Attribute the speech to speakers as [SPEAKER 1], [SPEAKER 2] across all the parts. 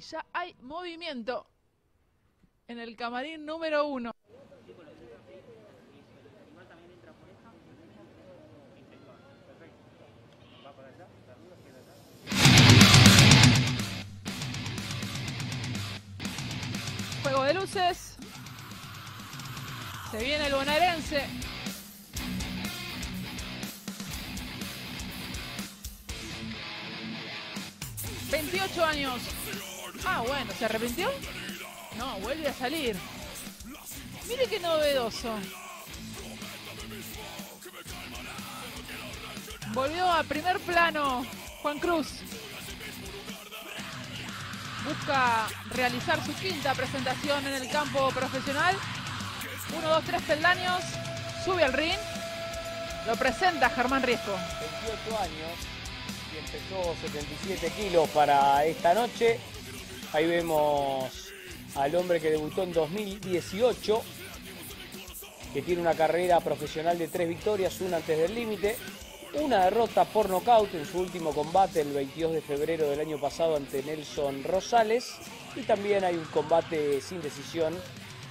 [SPEAKER 1] y ya hay movimiento en el camarín número uno. Juego de luces. Se viene el bonaerense. ¡28 años! Ah, bueno, ¿se arrepintió? No, vuelve a salir. Mire qué novedoso. Volvió a primer plano Juan Cruz. Busca realizar su quinta presentación en el campo profesional. Uno, dos, tres peldaños. Sube al ring. Lo presenta Germán Riesco.
[SPEAKER 2] 28 años y empezó 77 kilos para esta noche. Ahí vemos al hombre que debutó en 2018, que tiene una carrera profesional de tres victorias, una antes del límite, una derrota por nocaut en su último combate el 22 de febrero del año pasado ante Nelson Rosales y también hay un combate sin decisión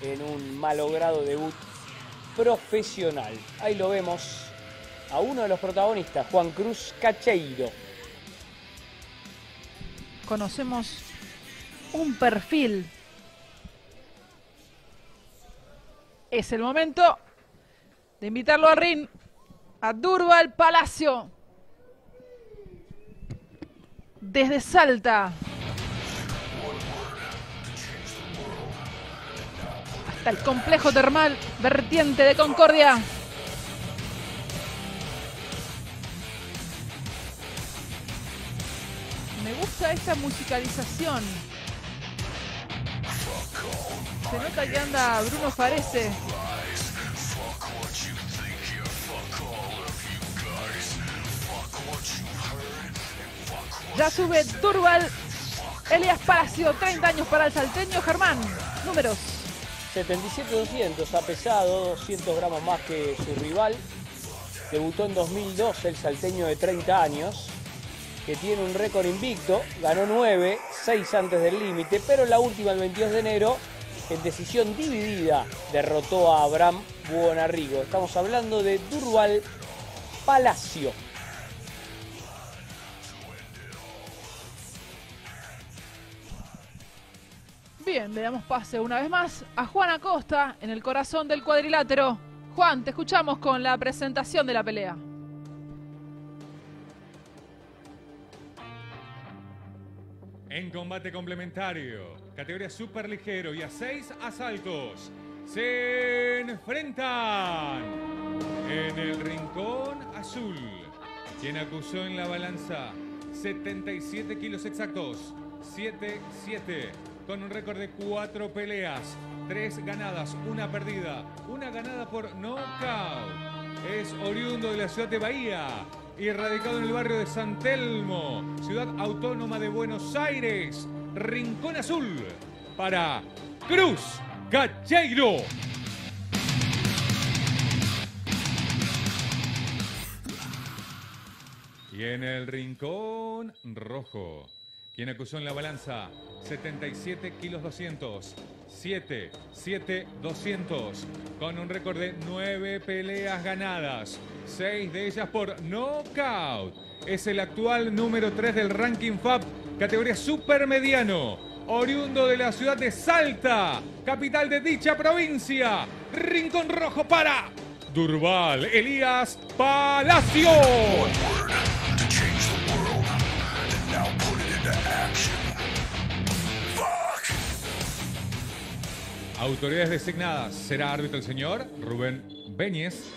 [SPEAKER 2] en un malogrado debut profesional. Ahí lo vemos a uno de los protagonistas, Juan Cruz Cacheiro.
[SPEAKER 1] Conocemos un perfil. Es el momento de invitarlo al ring a Durval Palacio. Desde Salta. Hasta el complejo termal vertiente de Concordia. Me gusta esta musicalización. Se nota que anda Bruno Farese. Ya sube Durval. Elías Palacio, 30 años para el salteño Germán. Números.
[SPEAKER 2] 77-200, ha pesado 200 gramos más que su rival. Debutó en 2002 el salteño de 30 años, que tiene un récord invicto, ganó 9, 6 antes del límite, pero la última, el 22 de enero, en decisión dividida, derrotó a Abraham Buonarrigo. Estamos hablando de Durval Palacio.
[SPEAKER 1] Bien, le damos pase una vez más a Juan Acosta en el corazón del cuadrilátero. Juan, te escuchamos con la presentación de la pelea.
[SPEAKER 3] En combate complementario, categoría super ligero y a seis asaltos, se enfrentan en el rincón azul, quien acusó en la balanza 77 kilos exactos, 7-7, con un récord de cuatro peleas, tres ganadas, una perdida, una ganada por knockout. Es oriundo de la ciudad de Bahía y radicado en el barrio de San Telmo, ciudad autónoma de Buenos Aires, Rincón Azul, para Cruz Cacheiro. Y en el rincón rojo, quien acusó en la balanza 77 kilos 200, 7, 7, 200, con un récord de 9 peleas ganadas, 6 de ellas por knockout. Es el actual número 3 del ranking FAB, categoría supermediano, oriundo de la ciudad de Salta, capital de dicha provincia. Rincón rojo para Durval Elías Palacio. Autoridades designadas. Será árbitro el señor Rubén Beñez.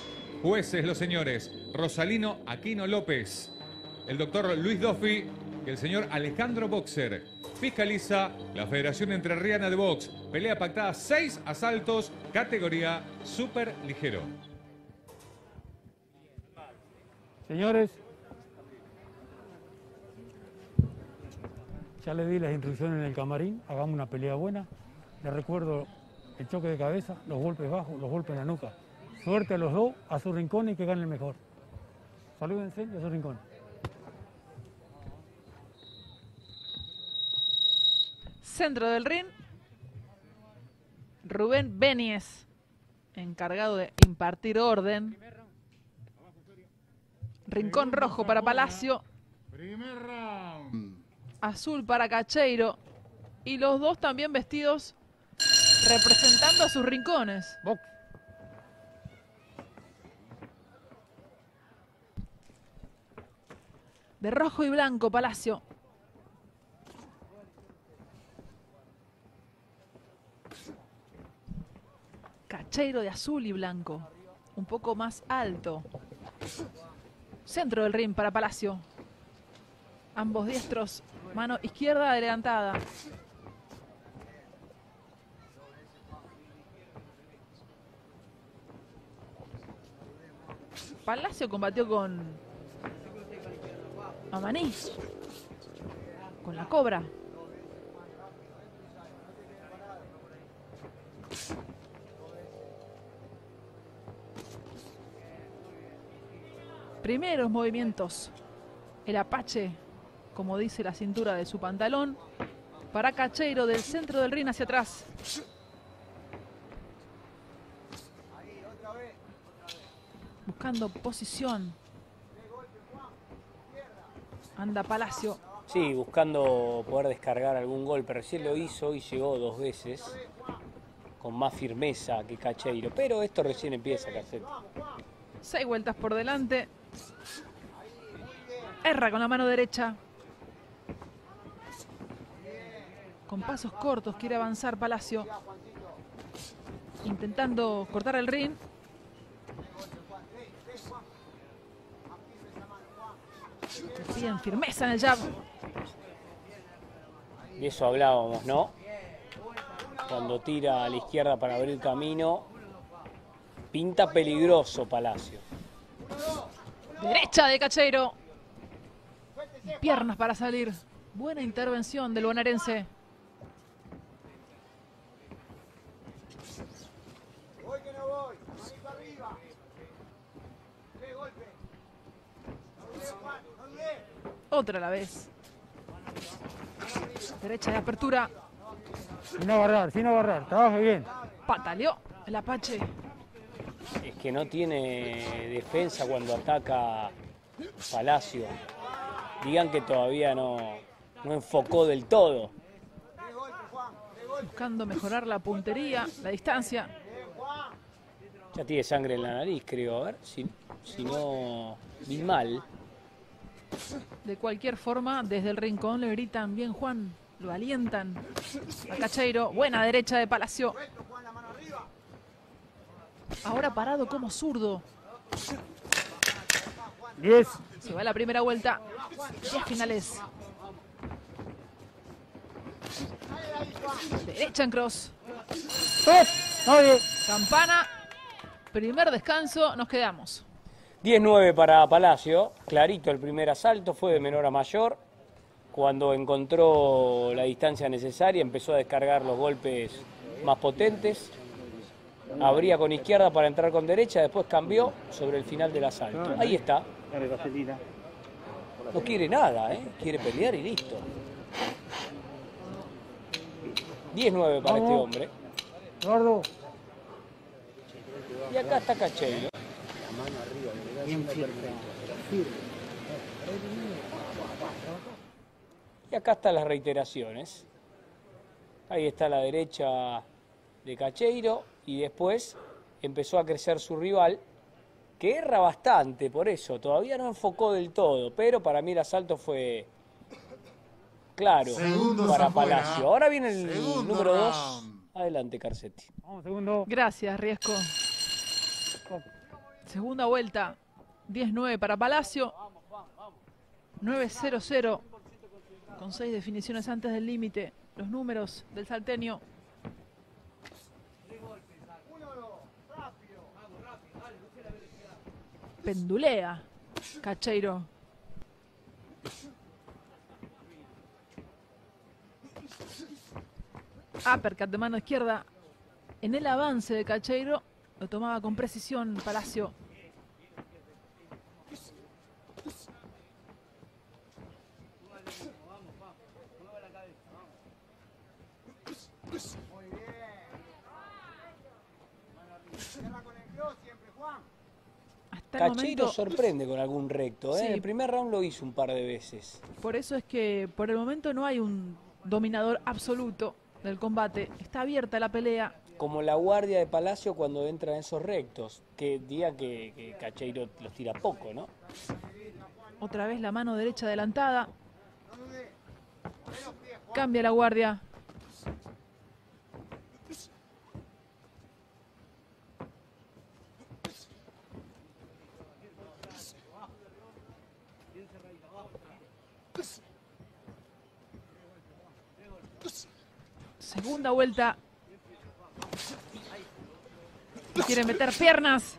[SPEAKER 3] Jueces los señores Rosalino Aquino López, el doctor Luis Doffi y el señor Alejandro Boxer. Fiscaliza la Federación Entrerriana de Box. Pelea pactada, seis asaltos, categoría super ligero.
[SPEAKER 4] Señores, ya les di las instrucciones en el camarín, hagamos una pelea buena. Les recuerdo el choque de cabeza, los golpes bajos, los golpes en la nuca. Suerte a los dos, a su rincón y que gane el mejor. Salúdense y a su rincón.
[SPEAKER 1] centro del ring. Rubén Benies, encargado de impartir orden. Rincón rojo para Palacio.
[SPEAKER 3] Primer round.
[SPEAKER 1] Azul para Cacheiro. Y los dos también vestidos representando a sus rincones.
[SPEAKER 4] Box.
[SPEAKER 1] De rojo y blanco, Palacio. Cacheiro de azul y blanco. Un poco más alto. Centro del ring para Palacio. Ambos diestros. Mano izquierda adelantada. Palacio combatió con Amaní. Con la cobra. Primeros movimientos. El Apache, como dice la cintura de su pantalón. Para Cacheiro del centro del ring hacia atrás. Buscando posición. Anda Palacio.
[SPEAKER 2] Sí, buscando poder descargar algún golpe. Recién lo hizo y llegó dos veces con más firmeza que Cacheiro. Pero esto recién empieza, Cacheiro.
[SPEAKER 1] Seis vueltas por delante. Erra con la mano derecha. Con pasos cortos quiere avanzar Palacio. Intentando cortar el ring. Le piden firmeza en el jab.
[SPEAKER 2] De eso hablábamos, ¿no? Cuando tira a la izquierda para abrir camino, pinta peligroso Palacio.
[SPEAKER 1] Derecha de Cacheiro. Piernas para salir. Buena intervención del bonaerense.
[SPEAKER 5] Voy, manito arriba. Tres golpes.
[SPEAKER 1] Otra a la vez. Derecha de apertura.
[SPEAKER 4] Sin agarrar, sin agarrar. Trabaje bien.
[SPEAKER 1] Pataleó el Apache.
[SPEAKER 2] Es que no tiene defensa cuando ataca Palacio. Digan que todavía no, no enfocó del todo.
[SPEAKER 1] Buscando mejorar la puntería, la distancia.
[SPEAKER 2] Ya tiene sangre en la nariz, creo. A ver, si, si no mal.
[SPEAKER 1] De cualquier forma, desde el rincón le gritan bien Juan, lo alientan. A Cacheiro, buena derecha de Palacio. Ahora parado como zurdo.
[SPEAKER 4] 10.
[SPEAKER 1] Se va la primera vuelta. 10 finales. Derecha en cross. Campana. Primer descanso. Nos quedamos.
[SPEAKER 2] 10-9 para Palacio. Clarito el primer asalto, fue de menor a mayor. Cuando encontró la distancia necesaria, empezó a descargar los golpes más potentes. Abría con izquierda para entrar con derecha, después cambió sobre el final del asalto. Ahí está. No quiere nada, ¿eh? quiere pelear y listo. 10-9 para este hombre.
[SPEAKER 4] Eduardo.
[SPEAKER 2] Y acá está Cacheiro. Y acá están las reiteraciones. Ahí está la derecha de Cacheiro y después empezó a crecer su rival, que erra bastante por eso, todavía no enfocó del todo, pero para mí el asalto fue claro
[SPEAKER 6] Segundos
[SPEAKER 2] para
[SPEAKER 6] afuera.
[SPEAKER 2] Palacio. Ahora viene el
[SPEAKER 6] Segundo
[SPEAKER 2] número 2.
[SPEAKER 6] round.
[SPEAKER 2] Adelante, Carcetti.
[SPEAKER 4] Vamos, segundo.
[SPEAKER 1] Gracias, Riesco. Segunda vuelta. 10-9 para Palacio. 9-0-0. Con seis definiciones antes del límite. Los números del salteño. Pendulea. Cacheiro. Uppercut de mano izquierda. En el avance de Cacheiro lo tomaba con precisión Palacio. Momento,
[SPEAKER 2] sorprende con algún recto. ¿eh?
[SPEAKER 1] Sí.
[SPEAKER 2] En el primer round lo hizo un par de veces.
[SPEAKER 1] por eso es que por el momento no hay un dominador absoluto del combate. Está abierta la pelea.
[SPEAKER 2] Como la guardia de Palacio cuando entra en esos rectos. Que diga que, que Cacheiro los tira poco, ¿no?
[SPEAKER 1] Otra vez la mano derecha adelantada. Cambia la guardia. Segunda vuelta. Quiere meter piernas.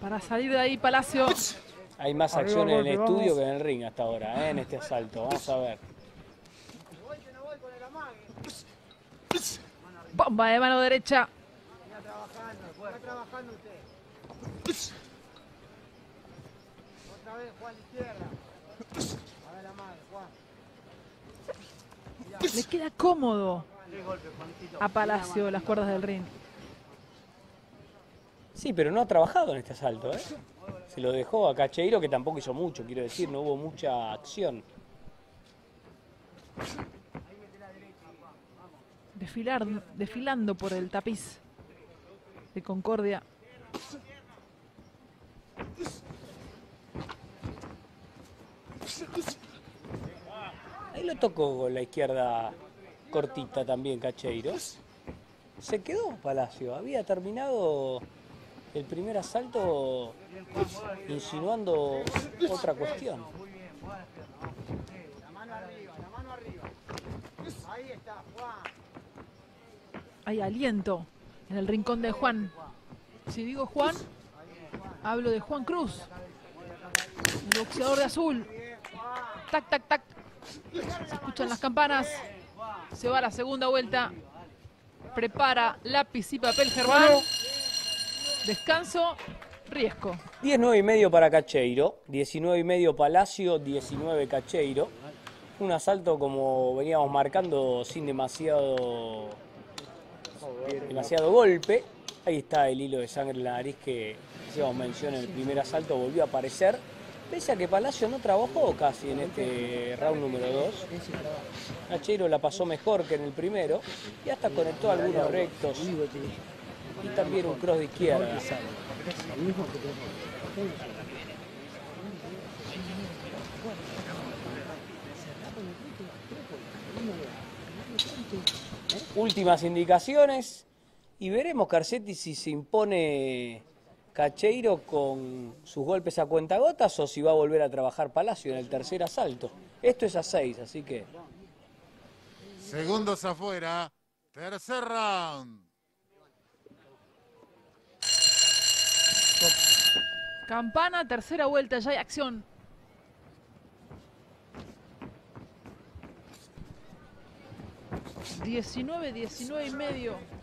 [SPEAKER 1] Para salir de ahí, Palacio.
[SPEAKER 2] Hay más
[SPEAKER 4] Arriba,
[SPEAKER 2] acción en el estudio que en el ring hasta ahora, ¿eh? en este asalto. Vamos a ver.
[SPEAKER 5] Voy que no voy con el amague.
[SPEAKER 1] Bomba de mano derecha.
[SPEAKER 5] Está trabajando usted. Otra vez Juan izquierda. A ver la madre, Juan.
[SPEAKER 1] Le queda cómodo a Palacio las cuerdas del ring.
[SPEAKER 2] Sí, pero no ha trabajado en este asalto, ¿eh? Se lo dejó a Cacheiro, que tampoco hizo mucho, quiero decir, no hubo mucha acción.
[SPEAKER 1] Desfilar, desfilando por el tapiz de Concordia.
[SPEAKER 2] Lo tocó con la izquierda cortita también Cacheiro. Se quedó Palacio, había terminado el primer asalto insinuando otra cuestión.
[SPEAKER 1] Hay aliento en el rincón de Juan. Si digo Juan, hablo de Juan Cruz. Boxeador de azul. Tac, tac, tac. Se escuchan las campanas. Se va a la segunda vuelta. Prepara lápiz y papel Germán. Descanso, riesgo.
[SPEAKER 2] 19 y medio para Cacheiro, 19 y medio Palacio, 19 Cacheiro. Un asalto como veníamos marcando sin demasiado demasiado golpe. Ahí está el hilo de sangre en la nariz que hacíamos mención en el primer asalto, volvió a aparecer. Pese a que Palacio no trabajó casi en este round número 2. Cacheiro la pasó mejor que en el primero y hasta conectó algunos rectos y también un cross de izquierda. Últimas indicaciones y veremos Carcetti si se impone Cacheiro con sus golpes a cuentagotas o si va a volver a trabajar Palacio en el tercer asalto. Esto es a 6, así que
[SPEAKER 6] Segundos afuera. Tercer round.
[SPEAKER 1] Campana, tercera vuelta, ya hay acción. Diecinueve, diecinueve y medio.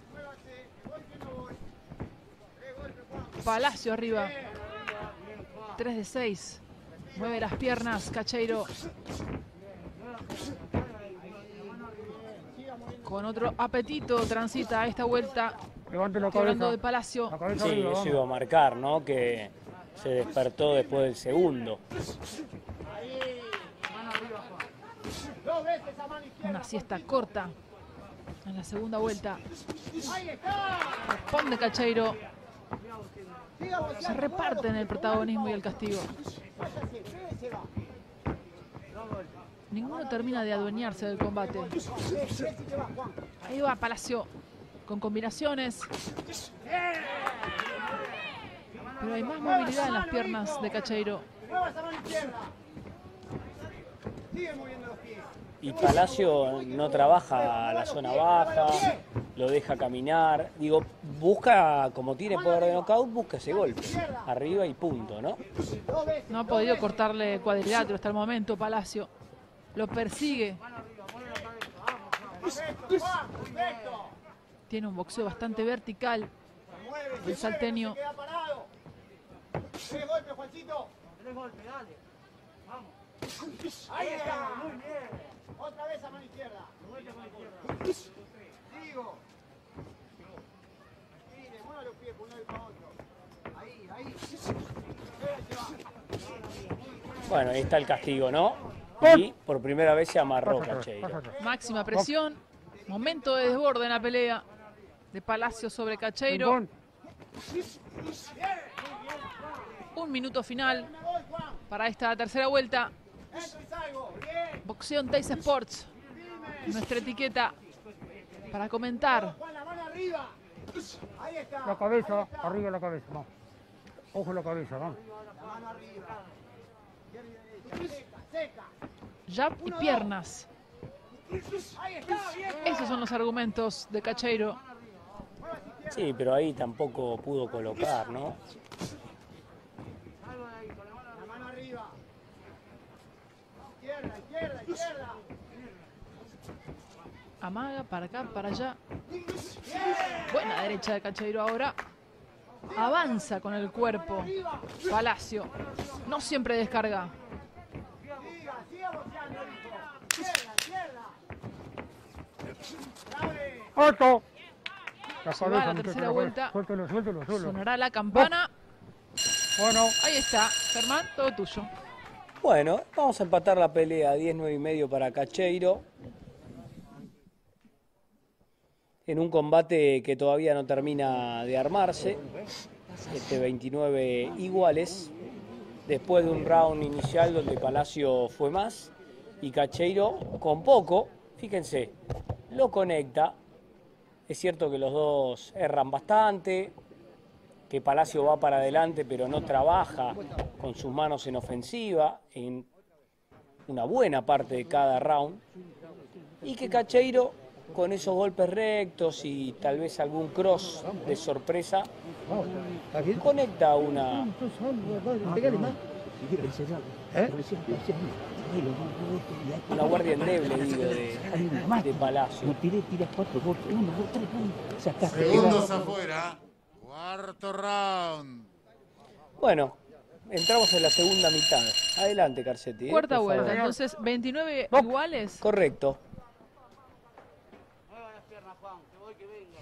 [SPEAKER 1] Palacio arriba. 3 de 6. Mueve las piernas, Cacheiro. Con otro apetito transita a esta vuelta. Hablando de Palacio.
[SPEAKER 2] Sí, eso iba a marcar, ¿no? Que se despertó después del segundo.
[SPEAKER 5] Dos veces a mano izquierda.
[SPEAKER 1] Una siesta corta en la segunda vuelta.
[SPEAKER 5] Ahí está.
[SPEAKER 1] Responde Cacheiro. Se reparten el protagonismo y el castigo. Ninguno termina de adueñarse del combate. Ahí va Palacio con combinaciones. Pero hay más movilidad en las piernas de Cacheiro.
[SPEAKER 5] Sigue moviendo los pies.
[SPEAKER 2] Y Palacio no trabaja la zona baja, lo deja caminar. Digo, busca, como tiene poder de knockout, busca ese golpe. Arriba y punto, ¿no?
[SPEAKER 1] No ha podido cortarle cuadrilátero hasta el momento Palacio. Lo persigue. Tiene un boxeo bastante vertical. El salteño.
[SPEAKER 5] Tres golpes, Juancito. Tres golpes, dale. Vamos. Ahí está. Muy bien. Otra vez a mano izquierda. Digo.
[SPEAKER 2] Bueno, ahí está el castigo, ¿no? Y por primera vez se amarró Cacheiro.
[SPEAKER 1] Máxima presión. Momento de desborde en la pelea de Palacio sobre Cacheiro. Un minuto final para esta tercera vuelta. En Teis Sports. Nuestra etiqueta para comentar.
[SPEAKER 5] La
[SPEAKER 4] cabeza, arriba la cabeza, vamos. Ojo la cabeza, vamos.
[SPEAKER 1] Jab y piernas. Esos son los argumentos de Cacheiro.
[SPEAKER 2] Sí, pero ahí tampoco pudo colocar, ¿no?
[SPEAKER 5] La mano arriba. Izquierda,
[SPEAKER 1] Amaga para acá, para allá. Buena derecha de Cacheiro ahora. Avanza con el cuerpo. Palacio. No siempre descarga.
[SPEAKER 4] ¡Alto! La
[SPEAKER 1] la tercera vuelta.
[SPEAKER 4] Suéltelo, suéltelo, suéltelo.
[SPEAKER 1] Sonará la campana.
[SPEAKER 4] Bueno,
[SPEAKER 1] Ahí está. Germán, todo tuyo.
[SPEAKER 2] Bueno, vamos a empatar la pelea. 10, 9 y medio para Cacheiro. En un combate que todavía no termina de armarse. Este 29 iguales. Después de un round inicial donde Palacio fue más. Y Cacheiro con poco. Fíjense, lo conecta. Es cierto que los dos erran bastante, que Palacio va para adelante pero no trabaja con sus manos en ofensiva en una buena parte de cada round y que Cacheiro con esos golpes rectos y tal vez algún cross de sorpresa conecta una una guardia endeble digo de, de Palacio
[SPEAKER 6] Segundos afuera. Cuarto round.
[SPEAKER 2] bueno entramos en la segunda mitad adelante Carcetti ¿eh?
[SPEAKER 1] Cuarta
[SPEAKER 2] favor.
[SPEAKER 1] vuelta. Entonces, 29
[SPEAKER 4] No.
[SPEAKER 1] iguales.
[SPEAKER 2] correcto
[SPEAKER 5] Mueva las piernas, Juan. Que voy, que vengo.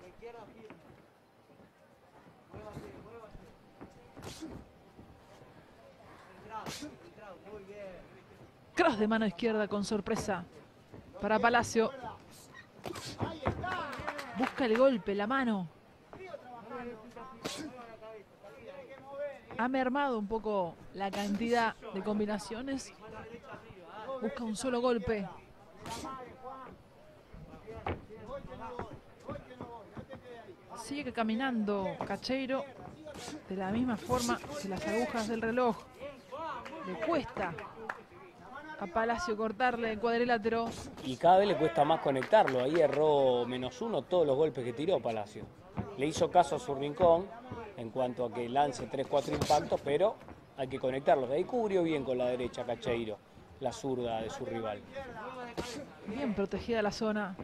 [SPEAKER 5] La izquierda firme. Muévase, muévase. Centrado, centrado. Muy bien.
[SPEAKER 1] Cross de mano izquierda con sorpresa para Palacio. Busca el golpe, la mano. Ha mermado un poco la cantidad de combinaciones. Busca un solo golpe. Sigue caminando Cacheiro de la misma forma que las agujas del reloj. Le cuesta a Palacio cortarle el cuadrilátero.
[SPEAKER 2] y cada vez le cuesta más conectarlo. Ahí erró menos uno todos los golpes que tiró Palacio. Le hizo caso a su rincón en cuanto a que lance 3-4 impactos, pero hay que conectarlos. Ahí cubrió bien con la derecha Cacheiro, la zurda de su rival.
[SPEAKER 1] Bien protegida la zona.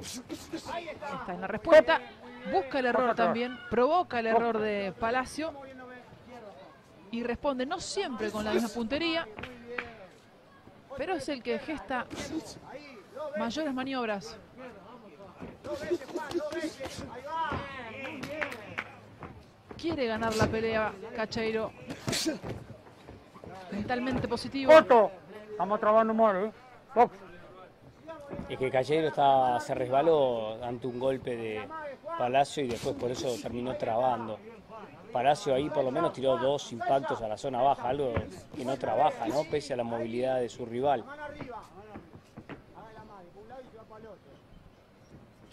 [SPEAKER 1] Está en la respuesta. Busca el error también. Provoca el error de Palacio. Y responde no siempre con la misma puntería. Pero es el que gesta mayores maniobras. Quiere ganar la pelea Cacheiro. Mentalmente positivo.
[SPEAKER 4] corto. Estamos trabajando mal, ¿eh? Box.
[SPEAKER 2] Es que Cacheiro estaba, se resbaló ante un golpe de Palacio y después por eso terminó trabando. Palacio ahí por lo menos tiró dos impactos a la zona baja, algo que no trabaja, ¿no? Pese a la movilidad de su rival.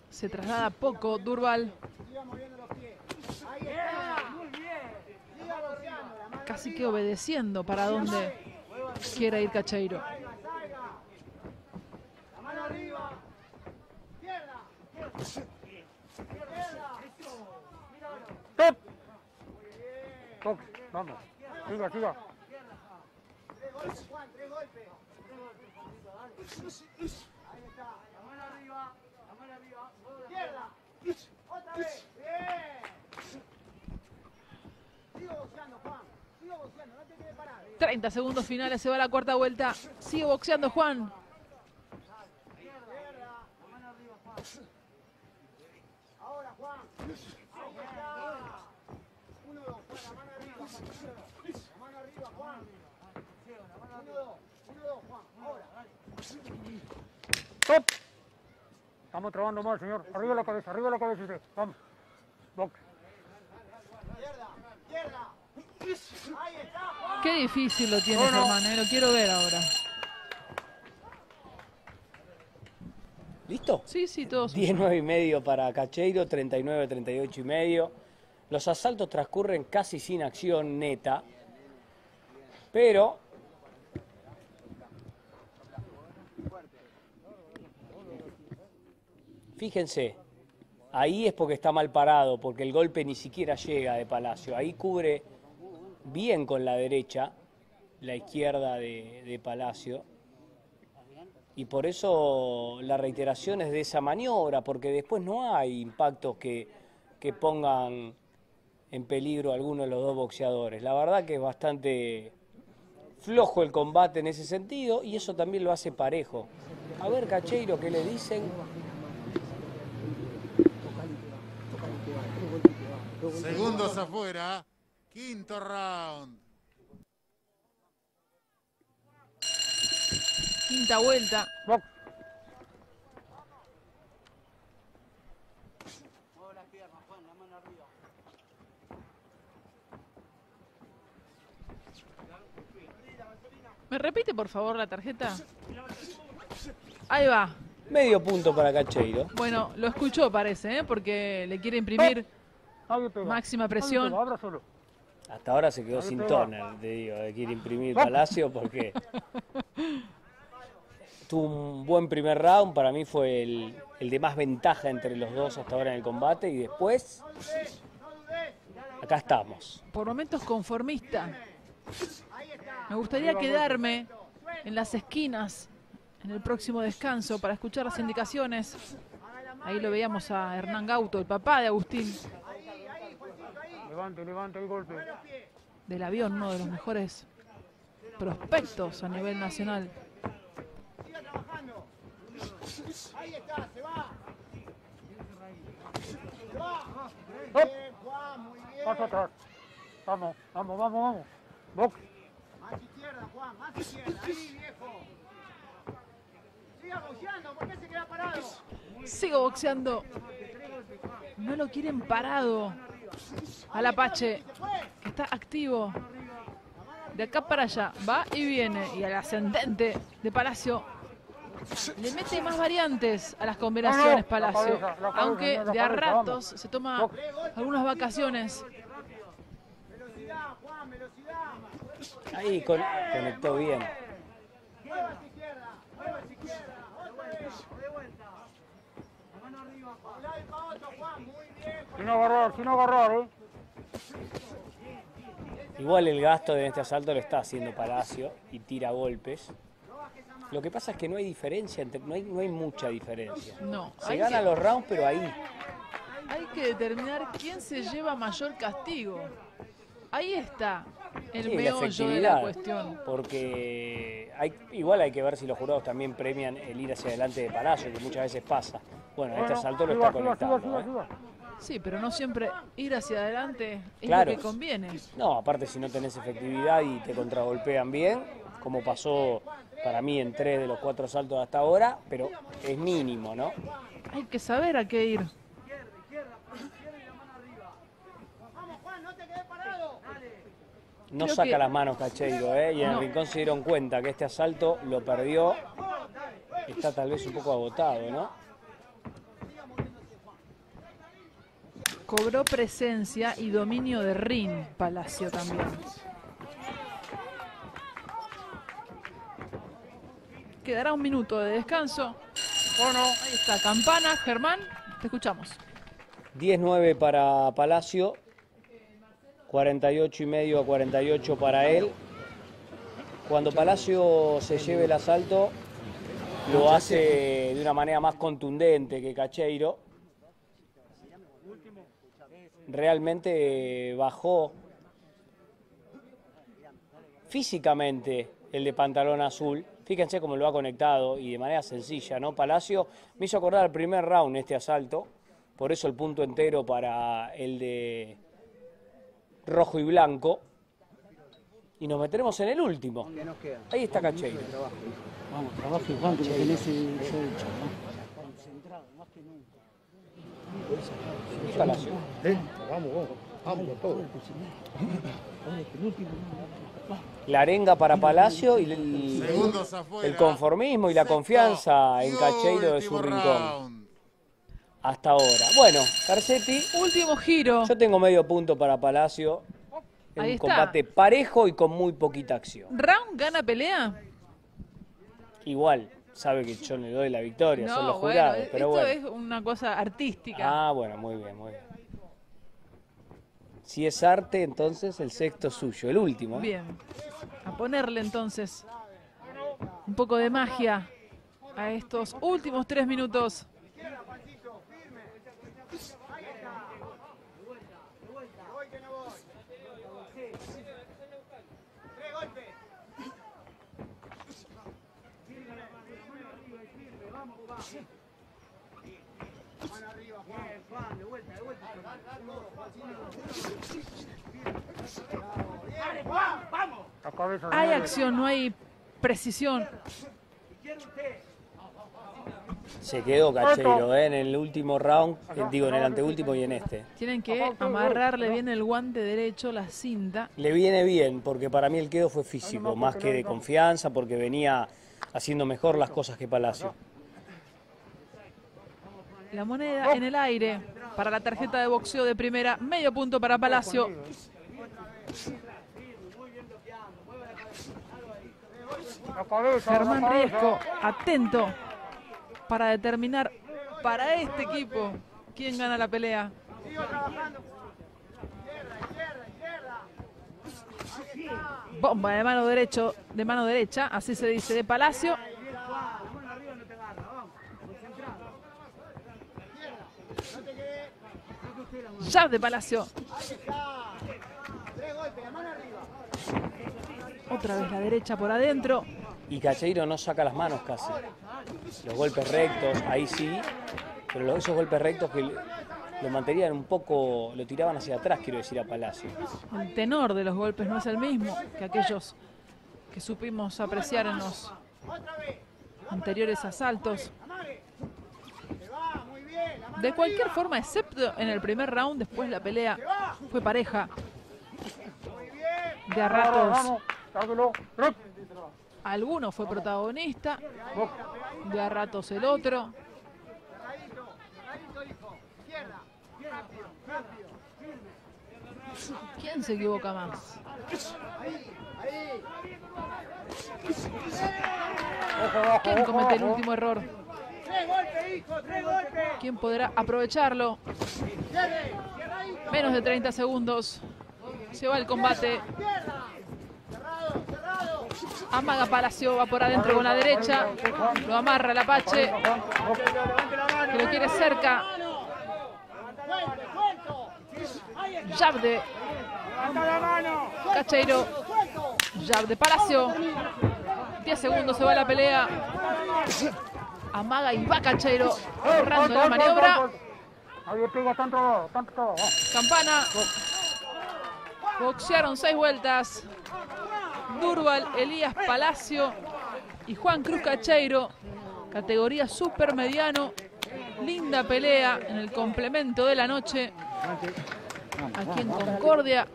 [SPEAKER 1] Se traslada poco Durval. Casi que obedeciendo para donde quiera ir Cacheiro.
[SPEAKER 4] Stop. Box. Vamos. Siga, siga.
[SPEAKER 5] Tres golpes, Juan, tres golpes. Ahí está. La mano arriba, la mano arriba. Izquierda. Otra vez. Bien. Sigo boxeando, Juan. Sigo boxeando, no te quedes parar.
[SPEAKER 1] 30 segundos finales, se va la cuarta vuelta. Sigue boxeando Juan.
[SPEAKER 5] Izquierda. La mano arriba, Juan. Ahora, Juan. Ahí está. Uno, dos, Juan, la mano arriba. La mano arriba.
[SPEAKER 4] ¡Stop! Estamos trabajando mal, señor. Arriba la cabeza, arriba la cabeza usted. Vamos. Box.
[SPEAKER 1] Qué difícil lo tiene
[SPEAKER 4] Bueno.
[SPEAKER 1] Germán, eh, lo quiero ver ahora.
[SPEAKER 2] ¿Listo?
[SPEAKER 1] Sí, sí, todos.
[SPEAKER 2] 19 y medio para Cacheiro, 39, 38 y medio. Los asaltos transcurren casi sin acción neta, pero fíjense, ahí es porque está mal parado, porque el golpe ni siquiera llega de Palacio. Ahí cubre bien con la derecha, la izquierda de, Palacio. Y por eso la reiteración es de esa maniobra, porque después no hay impactos que, que pongan en peligro a alguno de los dos boxeadores. La verdad que es bastante flojo el combate en ese sentido y eso también lo hace parejo. A ver, Cacheiro, ¿qué le dicen?
[SPEAKER 6] Segundos afuera. Quinto round.
[SPEAKER 1] Quinta vuelta.
[SPEAKER 4] Box.
[SPEAKER 1] ¿Me repite, por favor, la tarjeta? Ahí va.
[SPEAKER 2] Medio punto para Cacheiro.
[SPEAKER 1] Bueno, lo escuchó, parece, ¿eh? porque le quiere imprimir máxima presión.
[SPEAKER 4] Abra solo.
[SPEAKER 2] Hasta ahora se quedó sin toner, te digo, de quiere imprimir Palacio porque tuvo un buen primer round, para mí fue el, el de más ventaja entre los dos hasta ahora en el combate y después acá estamos.
[SPEAKER 1] Por momentos conformista. Me gustaría quedarme en las esquinas en el próximo descanso para escuchar las indicaciones. Ahí lo veíamos a Hernán Gauto, el papá de Agustín,
[SPEAKER 4] Levante, levante el golpe.
[SPEAKER 1] del avión, uno de los mejores prospectos a nivel nacional.
[SPEAKER 5] Siga trabajando. Ahí está, se va. Se va. Bien, Juan, muy bien.
[SPEAKER 4] Paso atrás. Vamos, vamos, vamos, vamos. Box.
[SPEAKER 5] Más izquierda, Juan, más izquierda. Ahí, viejo. Siga boxeando, ¿por qué se queda parado?
[SPEAKER 1] Sigo boxeando. No lo quieren parado. Al Apache, que está activo. De acá para allá, va y viene. Y al ascendente de Palacio le mete más variantes a las combinaciones Palacio. Aunque de a ratos se toma algunas vacaciones.
[SPEAKER 5] Velocidad, Juan, velocidad.
[SPEAKER 2] Ahí con- conectó bien.
[SPEAKER 5] Mueva a izquierda, mueva a izquierda. Otra vez. De vuelta. La mano arriba, muy.
[SPEAKER 4] Sin agarrar, sin agarrar, eh.
[SPEAKER 2] Igual el gasto de este asalto lo está haciendo Palacio y tira golpes. Lo que pasa es que no hay diferencia, entre, no, hay, no hay mucha diferencia.
[SPEAKER 1] No,
[SPEAKER 2] Se gana
[SPEAKER 1] que,
[SPEAKER 2] los rounds, pero ahí.
[SPEAKER 1] hay que determinar quién se lleva mayor castigo. Ahí está el
[SPEAKER 2] Sí, la
[SPEAKER 1] meollo de la cuestión.
[SPEAKER 2] Porque hay, igual hay que ver si los jurados también premian el ir hacia adelante de Palacio, que muchas veces pasa. Bueno, este asalto lo está conectando. ¿eh?
[SPEAKER 1] Sí, pero no siempre ir hacia adelante es
[SPEAKER 2] Claro.
[SPEAKER 1] lo que conviene.
[SPEAKER 2] No, aparte si no tenés efectividad y te contragolpean bien, como pasó para mí en tres de los cuatro asaltos hasta ahora, pero es mínimo, ¿no?
[SPEAKER 1] Hay que saber a qué ir.
[SPEAKER 5] Vamos, Juan, no te quedes parado.
[SPEAKER 2] No
[SPEAKER 1] Creo
[SPEAKER 2] saca
[SPEAKER 1] que-
[SPEAKER 2] las manos Cacheiro, ¿eh? Y en
[SPEAKER 1] No.
[SPEAKER 2] el rincón se dieron cuenta que este asalto lo perdió. Está tal vez un poco agotado, ¿no?
[SPEAKER 1] Cobró presencia y dominio de ring Palacio también. Quedará un minuto de descanso.
[SPEAKER 4] Bueno,
[SPEAKER 1] Ahí campana, Germán, te escuchamos.
[SPEAKER 2] 10-9 para Palacio, 48 y medio a 48 para él. Cuando Palacio se lleve el asalto, lo hace de una manera más contundente que Cacheiro. Realmente bajó físicamente el de pantalón azul. Fíjense cómo lo ha conectado y de manera sencilla, ¿no? Palacio me hizo acordar el primer round este asalto, por eso el punto entero para el de rojo y blanco. y nos meteremos en el último. Ahí está Cacheiro.
[SPEAKER 4] Vamos, trabaja Juan, que lo tenés hecho, ¿no? Concentrado, más que nunca.
[SPEAKER 2] Y Palacio.
[SPEAKER 4] Vamos, vamos, vamos con todo.
[SPEAKER 2] La arenga para Palacio y el, conformismo y la confianza en Cacheiro de su rincón. Hasta ahora. Bueno, Carcetti,
[SPEAKER 1] Último giro.
[SPEAKER 2] yo tengo medio punto para Palacio. En
[SPEAKER 1] Ahí
[SPEAKER 2] un
[SPEAKER 1] está.
[SPEAKER 2] combate parejo y con muy poquita acción.
[SPEAKER 1] ¿Round gana pelea?
[SPEAKER 2] Igual, sabe que yo le doy la victoria, son los
[SPEAKER 1] bueno,
[SPEAKER 2] jurados, pero
[SPEAKER 1] esto
[SPEAKER 2] bueno.
[SPEAKER 1] es una cosa artística.
[SPEAKER 2] Ah, bueno, muy bien, muy bien. Si es arte, entonces el sexto suyo, el último. ¿eh?
[SPEAKER 1] Bien. A ponerle entonces un poco de magia a estos últimos tres minutos. Hay acción, no hay precisión.
[SPEAKER 2] Se quedó Cacheiro ¿eh? en el último round, eh, digo en el anteúltimo y en este.
[SPEAKER 1] Tienen que amarrarle bien el guante derecho, la cinta.
[SPEAKER 2] Le viene bien, porque para mí el quedo fue físico, más que de confianza, porque venía haciendo mejor las cosas que Palacio.
[SPEAKER 1] La moneda en el aire para la tarjeta de boxeo de primera. Medio punto para Palacio. Germán. Riesco, atento para determinar para este equipo quién gana la pelea. Bomba de mano derecho, de mano derecha, así se dice, de Palacio. Jab de Palacio. Otra vez la derecha por adentro.
[SPEAKER 2] Y Cacheiro no saca las manos casi. Los golpes rectos, ahí sí, pero esos golpes rectos que lo mantenían un poco, lo tiraban hacia atrás, quiero decir, a Palacio.
[SPEAKER 1] El tenor de los golpes no es el mismo que aquellos que supimos apreciar en los anteriores asaltos. De cualquier forma, excepto en el primer round, después la pelea fue pareja. De a ratos, alguno fue protagonista, de a ratos el otro. ¿Quién se equivoca más? ¿Quién comete el último error? ¿Quién podrá aprovecharlo? Menos de 30 segundos. Se va el combate. Amaga Palacio, va por adentro con la derecha. Lo amarra el Apache. Que lo quiere cerca. Jab de Cacheiro. Jab de Palacio. 10 segundos se va la pelea. Amaga y va Cacheiro. Cerrando la maniobra.
[SPEAKER 4] Ahí pega tanto, tanto.
[SPEAKER 1] Campana. Boxearon seis vueltas. Durval, Elías Palacio y Juan Cruz Cacheiro. Categoría super mediano. Linda pelea en el complemento de la noche. Aquí en Concordia.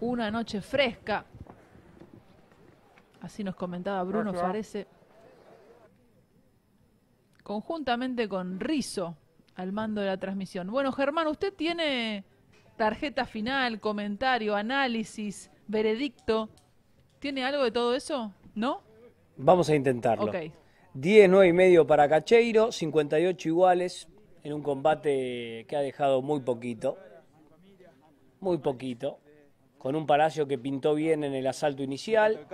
[SPEAKER 1] Una noche fresca. Así nos comentaba Bruno
[SPEAKER 4] Gracias.
[SPEAKER 1] Farese. Conjuntamente con Rizo al mando de la transmisión. Bueno, Germán, ¿usted tiene tarjeta final, comentario, análisis, veredicto? ¿Tiene algo de todo eso? ¿No?
[SPEAKER 2] Vamos a intentarlo.
[SPEAKER 1] Ok.
[SPEAKER 2] 10, 9 y medio para Cacheiro, 58 iguales en un combate que ha dejado muy poquito. Muy poquito. Con un Palacio que pintó bien en el asalto inicial,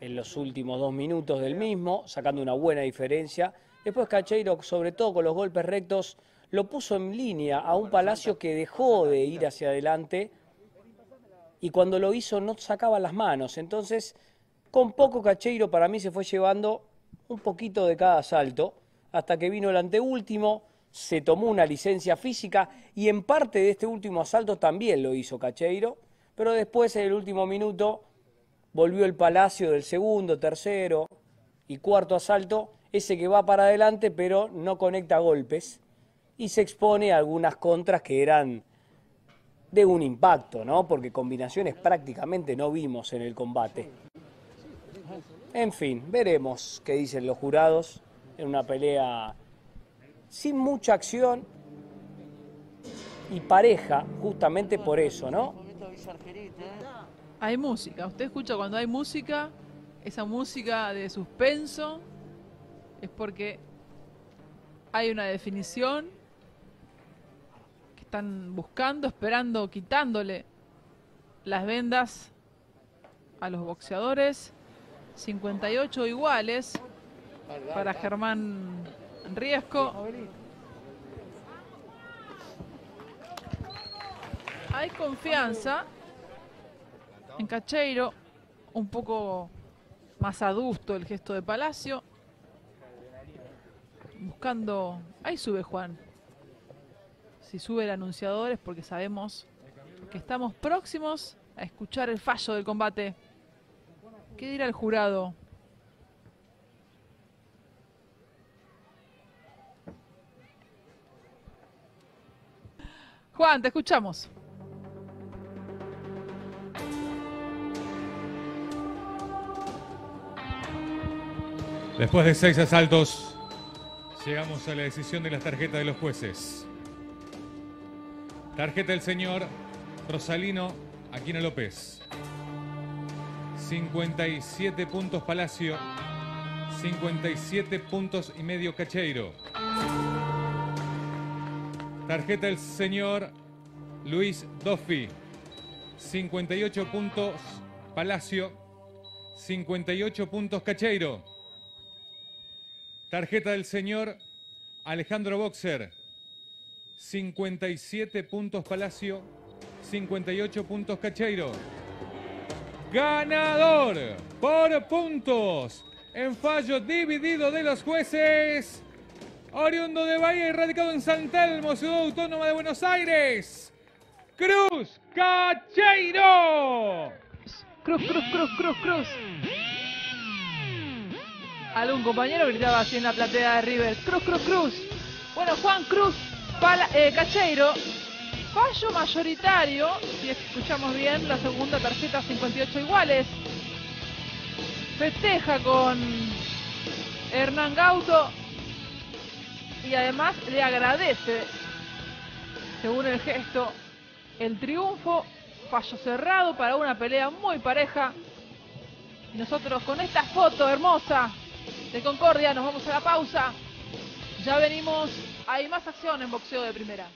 [SPEAKER 2] en los últimos dos minutos del mismo, sacando una buena diferencia. Después Cacheiro, sobre todo con los golpes rectos, lo puso en línea a un Palacio que dejó de ir hacia adelante y cuando lo hizo no sacaba las manos. Entonces, con poco Cacheiro para mí se fue llevando un poquito de cada salto, hasta que vino el anteúltimo, se tomó una licencia física y en parte de este último asalto también lo hizo Cacheiro, pero después en el último minuto volvió el Palacio del segundo, tercero y cuarto asalto, ese que va para adelante pero no conecta golpes y se expone a algunas contras que eran de un impacto, ¿no? Porque combinaciones prácticamente no vimos en el combate. En fin, veremos qué dicen los jurados en una pelea sin mucha acción y pareja, justamente por eso, ¿no?
[SPEAKER 1] Hay música. Usted escucha cuando hay música, esa música de suspenso, es porque hay una definición que están buscando, esperando, quitándole las vendas a los boxeadores. 58 iguales para Germán Riesco. Hay confianza en Cacheiro, un poco más adusto el gesto de Palacio. Buscando... Ahí sube Juan. Si sube el anunciador es porque sabemos que estamos próximos a escuchar el fallo del combate. ¿Qué dirá el jurado? Juan, te escuchamos.
[SPEAKER 3] Después de seis asaltos, llegamos a la decisión de las tarjetas de los jueces. Tarjeta del señor Rosalino Aquino López. 57 puntos Palacio. 57 puntos y medio Cacheiro. Tarjeta del señor Luis Doffi. 58 puntos Palacio. 58 puntos Cacheiro. Tarjeta del señor Alejandro Boxer. 57 puntos Palacio. 58 puntos Cacheiro. Ganador por puntos en fallo dividido de los jueces. Oriundo de Bahía y radicado en San Telmo, Ciudad Autónoma de Buenos Aires. Cruz Cacheiro.
[SPEAKER 1] Cruz, cruz, cruz, cruz, cruz. Algún compañero gritaba así en la platea de River. Cruz, cruz, cruz. Bueno, Juan Cruz, Pala- eh, Cacheiro. Fallo mayoritario, si escuchamos bien, la segunda tarjeta 58 iguales. Festeja con Hernán Gauto y además le agradece, según el gesto, el triunfo. Fallo cerrado para una pelea muy pareja. Y nosotros con esta foto hermosa de Concordia nos vamos a la pausa. Ya venimos, hay más acción en boxeo de primera.